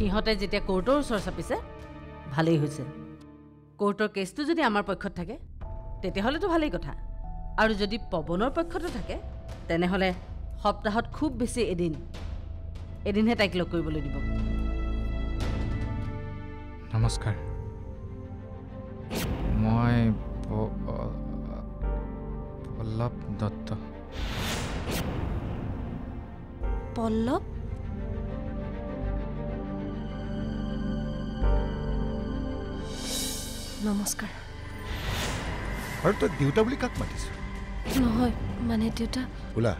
সিহঁতে যেতিয়া কোৰ্টৰ ওচৰ চাপিছে ভালেই হৈছে। কোৰ্টৰ কেছটো যদি আমাৰ পক্ষত থাকে তেতিয়াহ'লেতো ভালেই কথা। আৰু যদি পৱনৰ পক্ষতো থাকে তেনেহ'লে সপ্তাহত খুব বেছি এদিন এদিনহে তাইক লগ কৰিবলৈ দিব। নমস্কাৰ। মই পল্লৱ দত্ত। পল্লৱ? নমস্কাৰ। আৰু তই দেউতা বুলি কাক মাতিছ? নহয় মানে দেউতা ওলা।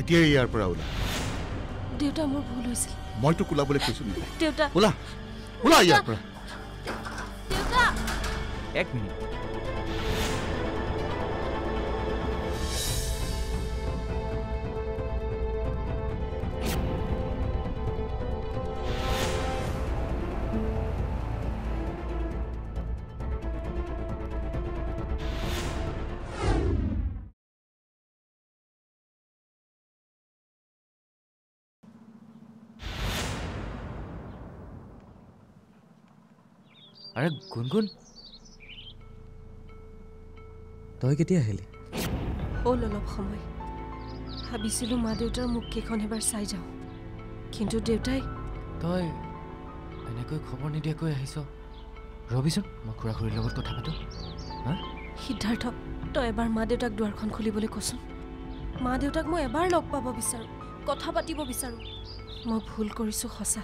এতিয়াই ইয়াৰ পৰা ওলা। দেউতা মোৰ ভুল হৈছিল। মই তোক ওলাবলৈ কৈছো নেকি? দেউতা ওলা। ওলা ইয়াৰ পৰা। দেউতা এক মিনিট। আৰে গুণগুণ তই কেতিয়া আহিলি? হ'ল অলপ সময়। ভাবিছিলোঁ মা দেউতাৰ মুখকেইখন এবাৰ চাই যাওঁ। কিন্তু দেউতাই তই এনেকৈ খবৰ নিদিয়াকৈ আহিছ। ৰবিচোন মই খুৰা খুৰীৰ লগত কথা পাতোঁ। হা? সিদ্ধাৰ্থ তই এবাৰ মা দেউতাক দুৱাৰখন খুলিবলৈ কচোন। মা দেউতাক মই এবাৰ লগ পাব বিচাৰোঁ কথা পাতিব বিচাৰোঁ। মই ভুল কৰিছোঁ সঁচা।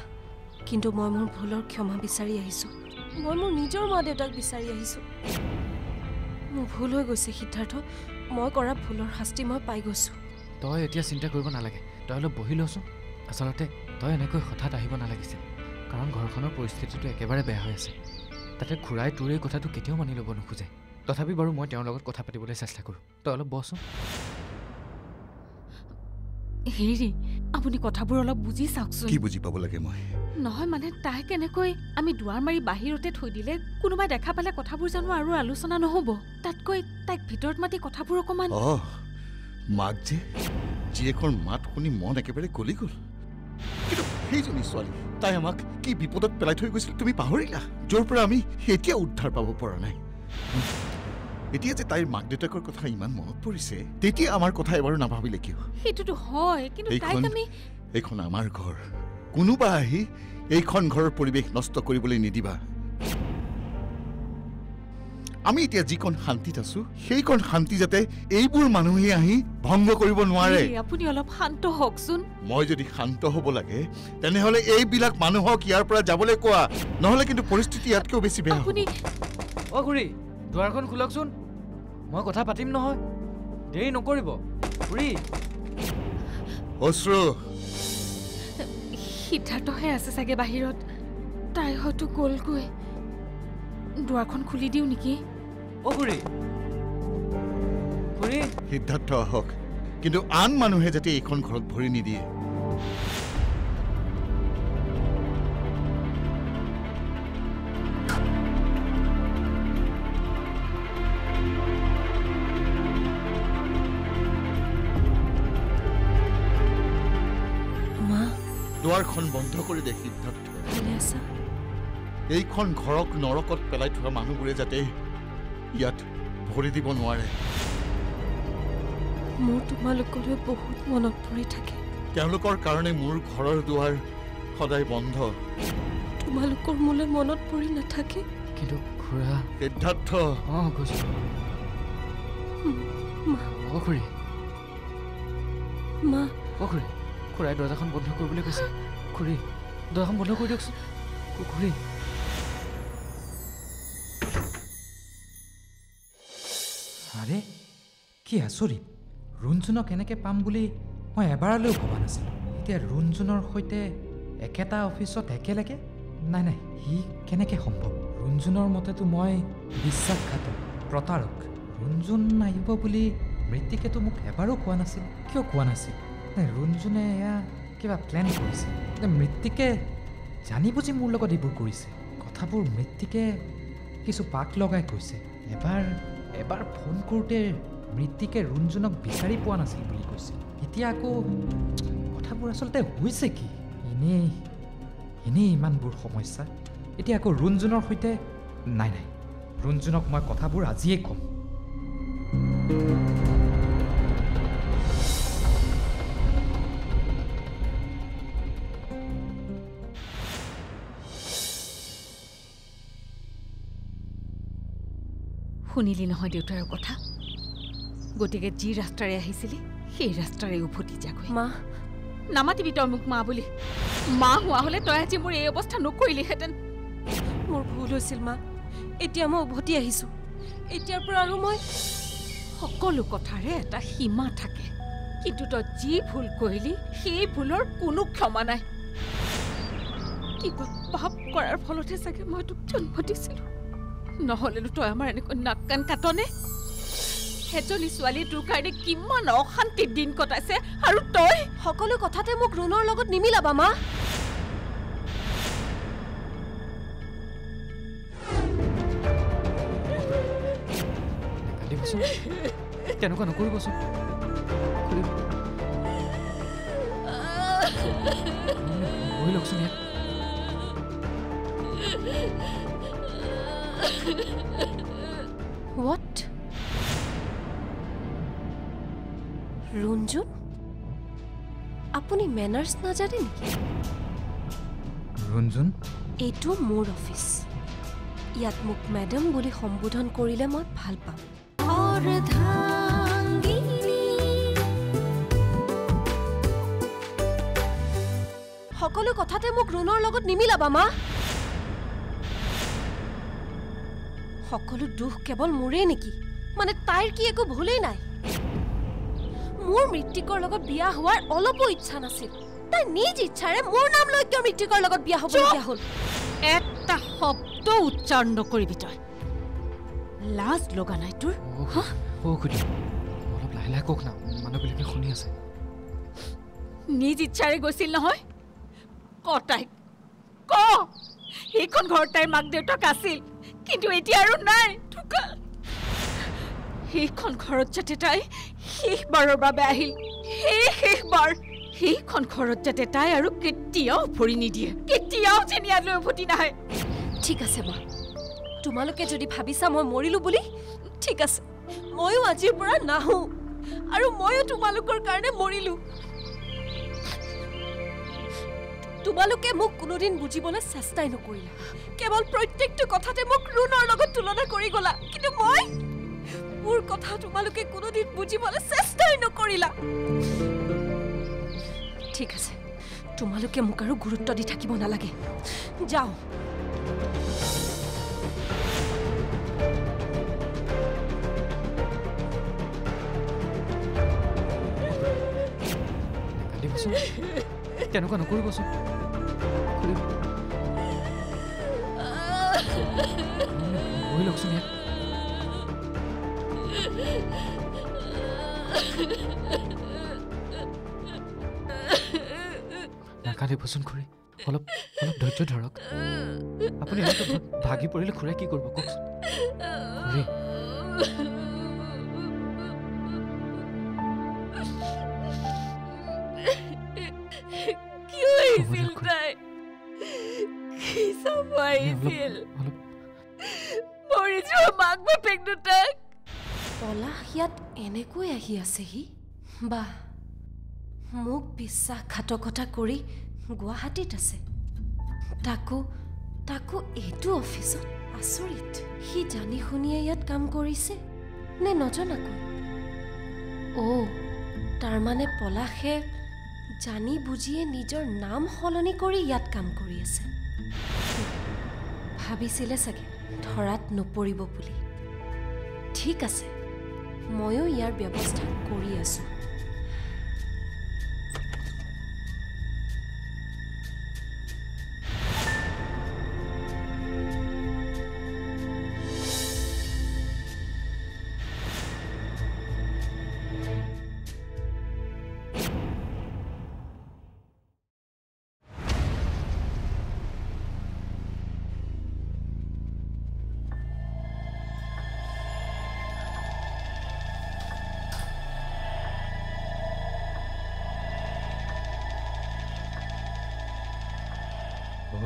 কিন্তু মই মোৰ ভুলৰ ক্ষমা বিচাৰি আহিছোঁ। মই মোৰ নিজৰ মা দেউতাক বিচাৰি আহিছোঁ। মোৰ ভুল হৈ গৈছে সিদ্ধাৰ্থ। মই কৰা ভুলৰ শাস্তি মই পাই গৈছোঁ। তই এতিয়া চিন্তা কৰিব নালাগে। তই অলপ বহি লচোন আচলতে তই এনেকৈ হঠাৎ আহিব নালাগিছিল। কাৰণ ঘৰখনৰ পৰিস্থিতিটো একেবাৰে বেয়া হৈ আছে। তাতে খুৰাই তোৰ এই কথাটো কেতিয়াও মানি ল'ব নোখোজে। তথাপি বাৰু মই তেওঁৰ লগত কথা পাতিবলৈ চেষ্টা কৰোঁ। তই অলপ বহচোন হেৰি আপুনি কথাবোৰ অলপ বুজি চাওকচোন। কি বুজি পাব লাগে মই? নহয় মানে তাই কেনেকৈ আমি দুৱাৰ মাৰি বাহিৰতে থৈ দিলে কোনোবাই দেখা পালে কথাবোৰ জানো আৰু আলোচনা নহ'ব। তাতকৈ তাইক ভিতৰত মাতি কথাবোৰ অকণমান মাক যে জীয়েকৰ মাত শুনি মন একেবাৰে গলি গ'ল। কিন্তু সেইজনী ছোৱালী তাই আমাক কি বিপদত পেলাই থৈ গৈছিল তুমি পাহৰিলা? য'ৰ পৰা আমি এতিয়া উদ্ধাৰ পাব পৰা নাই? এতিয়া যে তাইৰ মাক দেউতাকৰ কথা ইমান মনত পৰিছে তেতিয়া আমাৰ কথা এবাৰো নাভাবিলে কিয়? সেইটোতো হয় কিন্তু এইখন আমি এইখন আমাৰ ঘৰ। কোনোবা আহি এইখন ঘৰৰ পৰিৱেশ নষ্ট কৰিবলৈ নিদিবা। আমি এতিয়া যিকণ শান্তিত আছো সেইকণ শান্তি যাতে এইবোৰ মানুহে আহি ভংগ কৰিব নোৱাৰে। আপুনি অলপ শান্ত হওকচোন। মই যদি শান্ত হ'ব লাগে তেনেহ'লে এইবিলাক মানুহক ইয়াৰ পৰা যাবলৈ কোৱা। নহ'লে কিন্তু পৰিস্থিতি ইয়াতকৈও বেছি বেয়া আপুনি অ' খুৰী দুৱাৰখন খোলকচোন। মই কথা পাতিম নহয়। দেৰি নকৰিব খুৰী। অশ্ৰু। সিদ্ধাৰ্থহে আছে চাগে বাহিৰত। তাই হয়তো গ'লগৈ। দুৱাৰখন খুলি দিওঁ নেকি? অ' খুৰী। খুৰী। সিদ্ধাৰ্থ আহক। কিন্তু আন মানুহে যাতে এইখন ঘৰত ভৰি নিদিয়ে। দুৱাৰখন বন্ধ কৰি দে সিদ্ধাৰ্থ এইখন ঘৰক নৰকত পেলাই থোৱা মানুহবোৰে যাতে ইয়াত ভৰি দিব নোৱাৰে। মোৰ তোমালোকলৈ বহুত মনত পৰি থাকে। তেওঁলোকৰ কাৰণে মোৰ ঘৰৰ দুৱাৰ সদায় বন্ধ। তোমালোকৰ মোলৈ মনত পৰি নাথাকে? কিন্তু খুৰা সিদ্ধাৰ্থ অঁ গৈছোঁ মা। অ' খুৰী। মা। অ' খুৰী। খুৰাই দৰ্জাখন বন্ধ কৰিবলৈ কৈছে। খুৰী দৰ্জাখন বন্ধ কৰি দিয়কচোন। খুৰী আৰে কি আচৰিত। ৰুণজুনক এনেকৈ পাম বুলি মই এবাৰলৈও ভবা নাছিলোঁ। এতিয়া ৰুণজুনৰ সৈতে একেটা অফিচত একেলগে? নাই নাই সি কেনেকৈ সম্ভৱ? ৰুণজুনৰ মতেতো মই বিশ্বাসঘাতক প্ৰতাৰক। ৰুণজুন আহিব বুলি মৃত্তিকেতো মোক এবাৰো কোৱা নাছিল কিয় কোৱা নাছিল? ৰুণজুনে এয়া কিবা প্লেন কৰিছে নে মৃত্তিকে জানি বুজি মোৰ লগত এইবোৰ কৰিছে কথাবোৰ মৃত্তিকে কিছু পাক লগাই কৈছে এবাৰ এবাৰ ফোন কৰোঁতে মৃত্তিকে ৰুণজুনক বিচাৰি পোৱা নাছিল বুলি কৈছিল এতিয়া আকৌ কথাবোৰ আচলতে হৈছে কি এনেই এনেই ইমানবোৰ সমস্যা এতিয়া আকৌ ৰুণজুনৰ সৈতে নাই নাই ৰুণজুনক মই কথাবোৰ আজিয়েই ক'ম শুনিলি নহয় দেউতাৰ কথা? গতিকে যি ৰাস্তাৰে আহিছিলি সেই ৰাস্তাৰে উভতি যাগৈ। মা। নামাতিবি তই মোক মা বুলি। মা হোৱা হ'লে তই আজি মোৰ এই অৱস্থা নকৰিলিহেঁতেন। মোৰ ভুল হৈছিল মা। এতিয়া মই উভতি আহিছোঁ। এতিয়াৰ পৰা আৰু মই সকলো কথাৰে এটা সীমা থাকে। কিন্তু তই যি ভুল কৰিলি সেই ভুলৰ কোনো ক্ষমা নাই। কিবা পাপ কৰাৰ ফলতহে চাগে মই তোক জন্ম দিছিলোঁ। নহ'লেনো তই আমাৰ এনেকৈ নাক কাণ কাটনে? এজনী ছোৱালীয়ে তোৰ কাৰণে কিমান অশান্তিত দিন কটাইছে আৰু তই? সকলো কথাতে মোক ৰুণৰ লগত নিমিলাবা মা। তেনেকুৱা নকৰিবচোন। লওকচোন ইয়াত। হোৱাট ৰুণজুন আপুনি মেনাৰ্ছ নাজানে নেকি ৰুণজুন এইটো মোৰ অফিচ ইয়াত মোক মেডাম বুলি সম্বোধন কৰিলে মই ভাল পাম। সকলো কথাতে মোক ৰুণৰ লগত নিমিলাবা মা। সকলো দুখ কেৱল মোৰেই নেকি? মানে তাইৰ কি একো ভুলেই নাই? মোৰ মৃত্যিকৰ লগত বিয়া হোৱাৰ অলপো ইচ্ছা নাছিল। তাই নিজ ইচ্ছাৰে মোৰ নাম লৈ কিয় মৃত্যিকৰ লগত বিয়া হ'বলগীয়া হ'ল? এটা শব্দ উচ্চাৰণ নকৰিবি তই। লাজ লগা নাই তোৰ? অলপ লাহে লাহে কওক না মানুহবিলাকে শুনি আছে। নিজ ইচ্ছাৰে গৈছিল নহয়? ক তাইক? ক? সেইখন ঘৰত তাইৰ মাক দেউতাক আছিল। কিন্তু এতিয়া আৰু নাই ঢুকাল সেইখন ঘৰত যাতে তাই শেষবাৰৰ বাবে আহিল। সেই শেষবাৰ। সেইখন ঘৰত যাতে তাই আৰু কেতিয়াও ভৰি নিদিয়ে। কেতিয়াও যেন উভতি নাহে। ঠিক আছে মা। তোমালোকে যদি ভাবিছা মই মৰিলো বুলি ঠিক আছে। ময়ো আজিৰ পৰা নাহো আৰু ময়ো তোমালোকৰ কাৰণে মৰিলো। তোমালোকে মোক কোনোদিন বুজিবলৈ চেষ্টাই নকৰিলা। কেৱল প্ৰত্যেকটো কথাতে মোক ৰুণৰ লগত তুলনা কৰি গ'লা। কিন্তু মই মোৰ কথা তোমালোকে কোনোদিন বুজিবলৈ চেষ্টাই নকৰিলা। ঠিক আছে তোমালোকে মোক আৰু গুৰুত্ব দি থাকিব নালাগে। যাওঁ। তেনেকুৱা নকৰিবচোন। বহি লওকচোন ইয়াত নাকান্দিবচোন খুৰী অলপ অলপ ধৈৰ্য ধৰক আপুনি এনেকৈ ভা- ভাগি পৰিলে খুৰাই কি কৰিব কওকচোন খুৰী কি হৈছিল হ'ব দিয়ক, তাই কি চাব আহিছিল এনেকৈ আহি আছেহি বা মোক বিশ্বাসঘাতকতা কৰি গুৱাহাটীত আছে। তাকো তাকো এইটো অফিচত আচৰিত। সি জানি শুনিয়ে ইয়াত কাম কৰিছে নে নজনাকৈ অ' তাৰমানে পলাশে জানি বুজিয়ে নিজৰ নাম সলনি কৰি ইয়াত কাম কৰি আছে। ভাবিছিলে চাগে ধৰাত নপৰিব বুলি। ঠিক আছে ময়ো ইয়াৰ ব্যৱস্থা কৰি আছোঁ।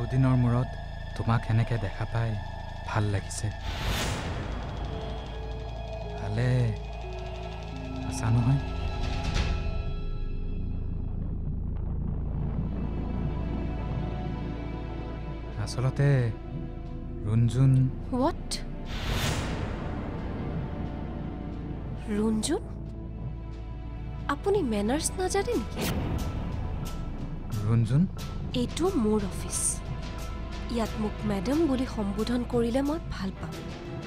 বহুদিনৰ মূৰত তোমাক সেনেকৈ দেখা পাই ভাল লাগিছে। ভালে আছা নহয়? আচলতে ৰুণজুন হোৱাট ৰুণজুন আপুনি মেনাৰ্ছ নাজানে নেকি? ৰুণজুন এইটো মোৰ অফিচ। ইয়াত মোক মেডাম বুলি সম্বোধন কৰিলে মই ভাল পাম।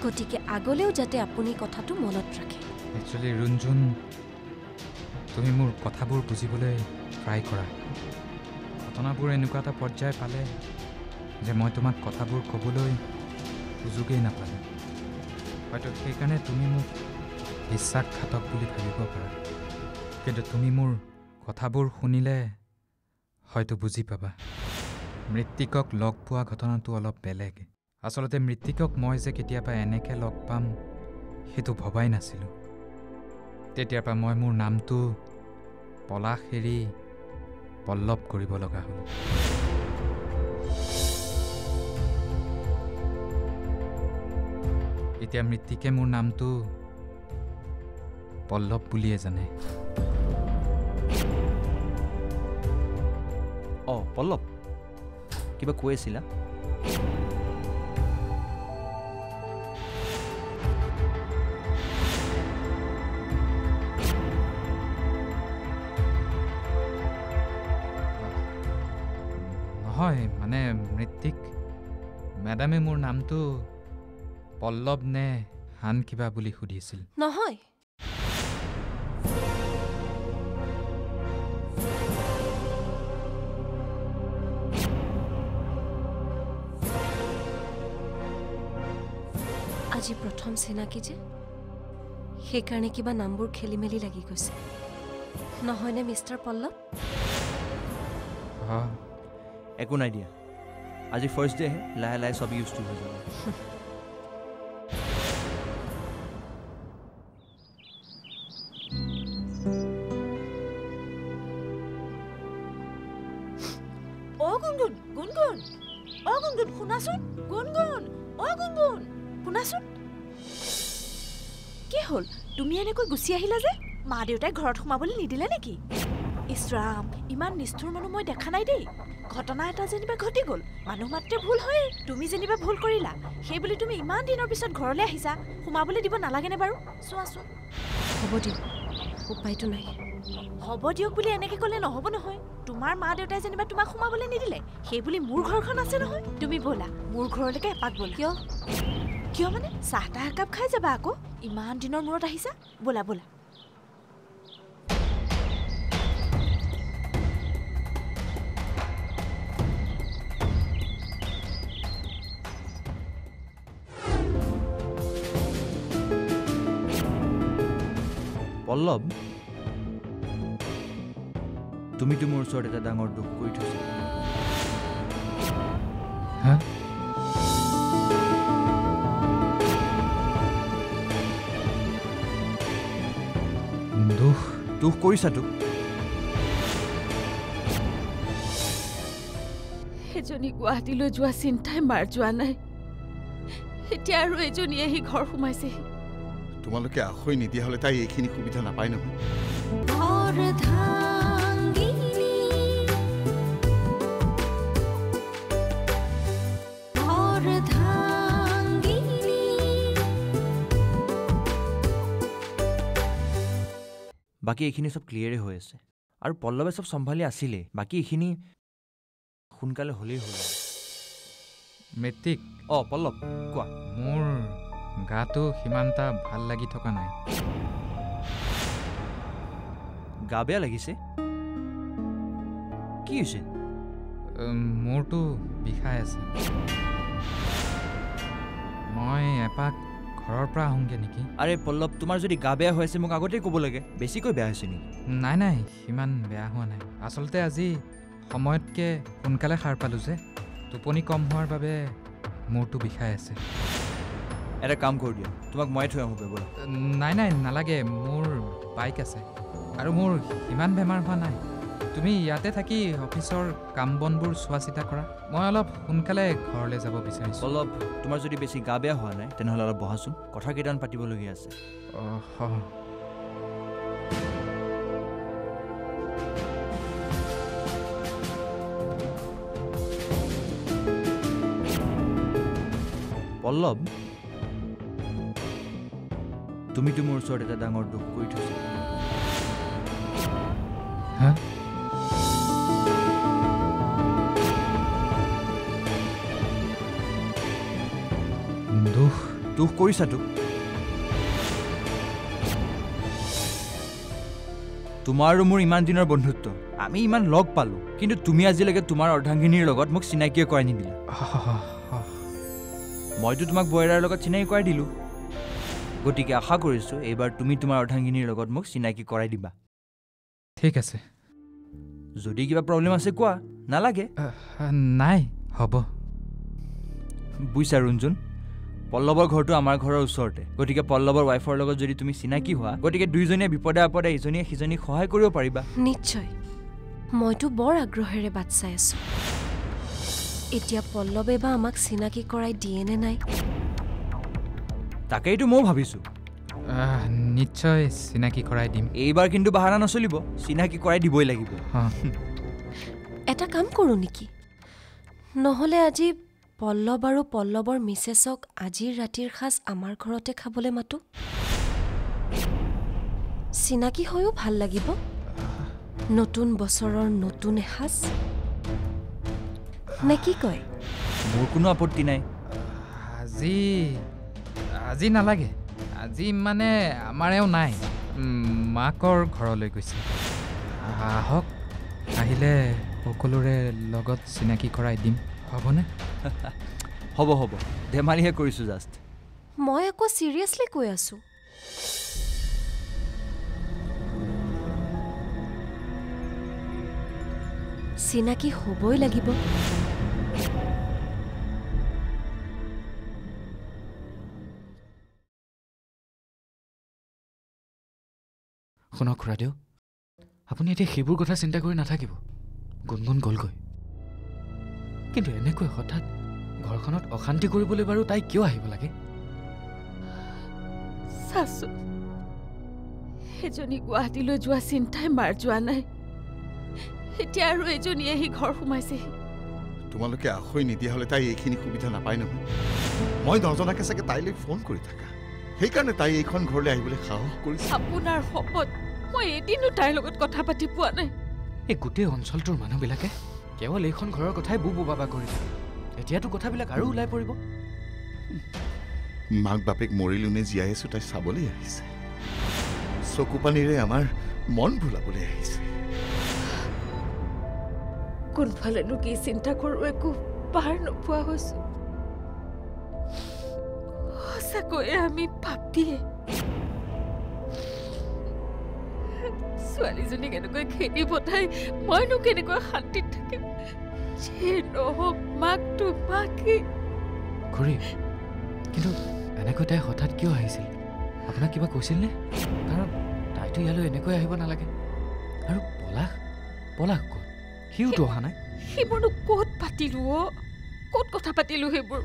গতিকে আগলৈও যাতে আপুনি কথাটো মনত ৰাখে। একচুৱেলি ৰুণজুন তুমি মোৰ কথাবোৰ বুজিবলৈ ট্ৰাই কৰা। ঘটনাবোৰ এনেকুৱা এটা পৰ্যায় পালে যে মই তোমাক কথাবোৰ ক'বলৈ সুযোগেই নাপালোঁ। হয়তো সেইকাৰণে তুমি মোক বিশ্বাসঘাতক বুলি ভাবিব পাৰা। কিন্তু তুমি মোৰ কথাবোৰ শুনিলে হয়তো বুজি পাবা। মৃত্তিকক লগ পোৱা ঘটনাটো অলপ বেলেগ। আচলতে মৃত্তিকক মই যে কেতিয়াবা এনেকৈ লগ পাম সেইটো ভবাই নাছিলোঁ। তেতিয়াৰ পৰা মই মোৰ নামটো পলাশ এৰি পল্লৱ কৰিব লগা হ'ল। এতিয়া মৃত্তিকে মোৰ নামটো পল্লৱ বুলিয়ে জানে। অঁ পল্লৱ। কিবা কৈ আছিলা? নহয় মানে মৃত্তিক মেডামে মোৰ নামটো পল্লৱ নে আন কিবা বুলি সুধিছিল নহয়। আজি প্ৰথম চিনাকি যে? সেইকাৰণে কিবা নামবোৰ খেলি মেলি লাগি গৈছে। নহয়নে মিষ্টাৰ পল্লৱ? একো নাই দিয়া। আজি ফাৰ্ষ্ট ডেহে লাহে লাহে চব ইউজ টু হৈ যাব। শুনাচোন। গুণগুণ। অ গুণগুণ। শুনাচোন। কি হ'ল? তুমি এনেকৈ গুচি আহিলা যে? মা দেউতাই ঘৰত সোমাবলৈ নিদিলে নেকি? ইছৰাম ইমান নিষ্ঠুৰ মানুহ মই দেখা নাই দেই। ঘটনা এটা যেনিবা ঘটি গ'ল। মানুহ মাত্ৰে ভুল হয়েই। তুমি যেনিবা ভুল কৰিলা। সেই বুলি তুমি ইমান দিনৰ পিছত ঘৰলৈ আহিছা। সোমাবলৈ দিব নালাগেনে বাৰু? চোৱাচোন হ'ব দিয়ক। উপায়টো নাই। হ'ব দিয়ক বুলি এনেকে ক'লে নহ'ব নহয়। তোমাৰ মা দেউতাই যেনিবা তোমাক সোমাবলৈ নিদিলে। সেই বুলি মোৰ ঘৰখন আছে নহয়। তুমি ব'লা। মোৰ ঘৰলৈকে এপাক ব'লা। কিয়? কিয় মানে? চাহ তাহ একাপ খাই যাবা আকৌ। ইমান দিনৰ মূৰত আহিছা? ব'লা ব'লা। পল্লৱ তুমিতো মোৰ ওচৰত এটা ডাঙৰ দুখ কৰি থৈছা। হা? দুখ দুখ কৰিছাতো এজনী গুৱাহাটীলৈ যোৱা চিন্তাই মাৰ যোৱা নাই। এতিয়া আৰু এজনী আহি ঘৰ সোমাইছেহি তোমালোকে আখৈ নিদিয়া হ'লে তাই এইখিনি সুবিধা নাপায় নহয়। বাকী এইখিনি চব ক্লিয়াৰে হৈ আছে। আৰু পল্লৱে চব চম্ভালি আছিলেই বাকী এইখিনি সোনকালে হ'লেই হ'ল। মৃত্তিক অঁ পল্লৱ কোৱা। মোৰ গাটো সিমান এটা ভাল লাগি থকা নাই। গা বেয়া লাগিছে? কি হৈছে? মূৰটো বিষাই আছে। মই এপাক ঘৰৰ পৰা আহোঁগৈ নেকি? আৰে পল্লৱ তোমাৰ যদি গা বেয়া হৈ আছে মোক আগতেই ক'ব লাগে। বেছিকৈ বেয়া হৈছে নেকি? নাই নাই সিমান বেয়া হোৱা নাই। আচলতে আজি সময়তকৈ সোনকালে সাৰ পালোঁ যে টোপনি কম হোৱাৰ বাবে মূৰটো বিষাই আছে। এটা কাম কৰি দিয়া তোমাক ময়ে থৈ আহোঁগৈ ব'লা। নাই নাই নালাগে মোৰ বাইক আছে। আৰু মোৰ সিমান বেমাৰ হোৱা নাই। তুমি ইয়াতে থাকি অফিচৰ কাম বনবোৰ চোৱা চিতা কৰা। মই অলপ সোনকালে ঘৰলৈ যাব বিচাৰিছোঁ। অলপ তোমাৰ যদি বেছি গা বেয়া হোৱা নাই তেনেহ'লে অলপ বহাচোন। কথা কেইটামান পাতিবলগীয়া আছে। পল্লৱ তুমিতো মোৰ ওচৰত এটা ডাঙৰ দুখ কৰি থৈছা। হা? দুখ কৰিছা তোক তোমাৰ আৰু মোৰ ইমান দিনৰ বন্ধুত্ব। আমি ইমান লগ পালোঁ কিন্তু তুমি আজিলৈকে তোমাৰ অৰ্ধাংগিনীৰ লগত মোক চিনাকিয়ে কৰাই নিদিলা। মইতো তোমাক বয়েৰাৰ লগত চিনাকি কৰাই দিলোঁ। গতিকে আশা কৰিছোঁ এইবাৰ তুমি তোমাৰ অৰ্ধাংগিনীৰ লগত মোক চিনাকি কৰাই দিবা। ঠিক আছে। যদি কিবা প্ৰব্লেম আছে কোৱা নালাগে। নাই হ'ব। বুজিছা ৰুণজুন। পল্লৱৰ ঘৰটো আমাৰ ঘৰৰ ওচৰতে। গতিকে পল্লৱৰ ৱাইফৰ লগত যদি তুমি চিনাকি হোৱা গতিকে দুয়োজনীয়ে বিপদে আপদে ইজনীয়ে সিজনীক সহায় কৰিব পাৰিবা। নিশ্চয়। মইতো বৰ আগ্ৰহেৰে বাট চাই আছোঁ। এতিয়া পল্লৱে বা আমাক চিনাকি কৰাই দিয়ে নে নাই? তাকেইতো ময়ো ভাবিছোঁ। আহ, নিশ্চয় চিনাকি কৰাই দিম। এইবাৰ কিন্তু বাহানা নচলিব চিনাকি কৰাই দিবই লাগিব। এটা কাম কৰোঁ নেকি? নহ'লে আজি পল্লৱ আৰু পল্লৱৰ মিছেছক আজিৰ ৰাতিৰ সাজ আমাৰ ঘৰতে খাবলৈ মাতোঁ। চিনাকি হৈও ভাল লাগিব। নতুন বছৰৰ নতুন এসাঁজ। নে কি কয়? মোৰ কোনো আপত্তি নাই। আজি আজি নালাগে। আজি মানে আমাৰেও নাই। উম, মাকৰ ঘৰলৈ গৈছে। আহক আহিলে সকলোৰে লগত চিনাকি কৰাই দিম। হ'বনে? হ'ব হ'ব। ধেমালিহে কৰিছোঁ জাষ্ট মই আকৌ ছিৰিয়াছলি কৈ আছোঁ। চিনাকি হ'বই লাগিব। শুনক খুৰাদেউ আপুনি এতিয়া সেইবোৰ কথা চিন্তা কৰি নাথাকিব। গুণগুণ গ'লগৈ। কিন্তু এনেকৈ হঠাৎ ঘৰখনত অশান্তি কৰিবলৈ বাৰু তাই কিয় আহিব লাগে? এজনী গুৱাহাটীলৈ যোৱা চিন্তাই মাৰ যোৱা নাই। এতিয়া আৰু এজনী আহি ঘৰ সোমাইছেহি। তোমালোকে আখৈ নিদিয়া হ'লে তাই এইখিনি সুবিধা নাপায় নহয়। মই নজনাকে চাগে তাইলৈ ফোন কৰি থাকা। সেইকাৰণে তাই এইখন ঘৰলৈ আহিবলৈ সাহস কৰিছে। আপোনাৰ শপত মই এদিনো তাইৰ লগত কথা পাতি পোৱা নাই। এই গোটেই অঞ্চলটোৰ মানুহবিলাকে কেৱল এইখন ঘৰৰ কথাই বু বুবাবা কৰি থাকে এতিয়াতো কথাবিলাক আৰু ওলাই পৰিব। মাক বাপেক মৰিলো নে জীয়াই আছো তাই চাবলৈ আহিছে। চকু পানীৰে আমাৰ মন ভুলাবলৈ আহিছে। কোনফালেনো কি চিন্তা কৰোঁ একো পাৰ নোপোৱা হৈছো। সঁচাকৈয়ে আমি পাপিয়ে। ছোৱালীজনীক এনেকৈ খেদি পঠাই মইনো কেনেকৈ শান্তিত থাকিম? যিয়ে নহওক মাকটো মাকেই খুৰী কিন্তু এনেকৈ তাই হঠাৎ কিয় আহিছিল? আপোনাক কিবা কৈছিল নে? কাৰণ তাইতো ইয়ালৈ এনেকৈ আহিব নালাগে। আৰু পলাশ পলাশ ক'ত? সিওতো অহা নাই। সেইবোৰনো ক'ত পাতিলো অ' ক'ত কথা পাতিলো সেইবোৰ?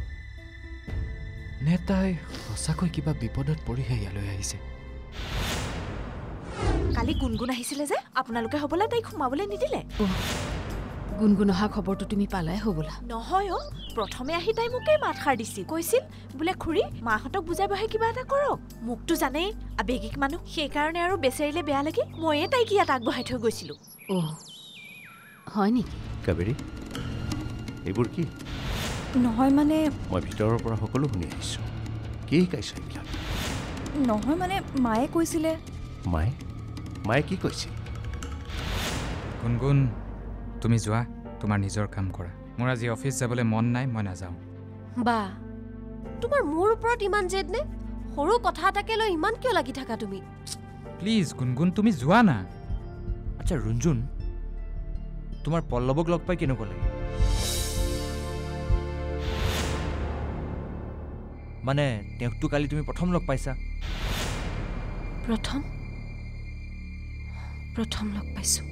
নে তাই সঁচাকৈ কিবা বিপদত পৰিহে ইয়ালৈ আহিছে? কালি গুণগুণ আহিছিলে যে আপোনালোকে হ'বলা তাইক সোমাবলৈ নিদিলে। গুণগুণ অহা খবৰটো তুমি পালাই হ'বলা। নহয় অ' প্ৰথমে আহি তাই মোকেই মাতষাৰ দিছিল। কৈছিল বোলে খুৰী মাহঁতক বুজাই বহাই কিবা এটা কৰক। মোকতো জানেই আৱেগিক মানুহ সেইকাৰণে আৰু বেচেৰিলে বেয়া লাগি। ময়ে তাইক ইয়াত আগবঢ়াই থৈ গৈছিলোঁ। অ' হয় নেকি? কাবেৰী এইবোৰ কি? নহয় মানে মই ভিতৰৰ পৰা সকলো শুনি আহিছোঁ। কি শিকাইছ এইবিলাক? নহয় মানে মায়ে কৈছিলে। মায়ে? মায়ে কি কৈছিল? গুণগুণ তুমি যোৱা তোমাৰ নিজৰ কাম কৰা। মোৰ আজি অফিচ যাবলৈ মন নাই মই নাযাওঁ। বা তোমাৰ মোৰ ওপৰত ইমান জেদ নে? সৰু কথা এটাকে লৈ ইমান কিয় লাগি থাকা তুমি? প্লিজ গুণগুণ তুমি যোৱা না। আচ্ছা ৰুণজুন তোমাৰ পল্লৱক লগ পাই কেনেকুৱা লাগে? মানে তেওঁকতো কালি তুমি প্ৰথম লগ পাইছা। প্ৰথম? প্ৰথম লগ পাইছোঁ।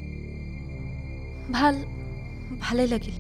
ভাল ভালেই লাগিল।